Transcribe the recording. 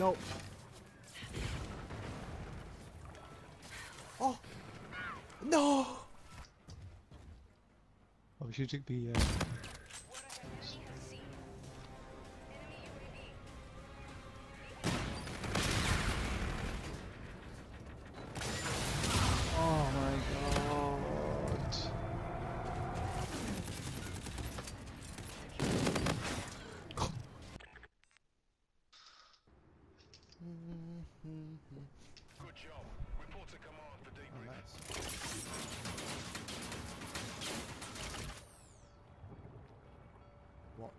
No. Oh. No. Oh, shooting me. Uh... Good job. Report to command for debrief. Oh, nice. What?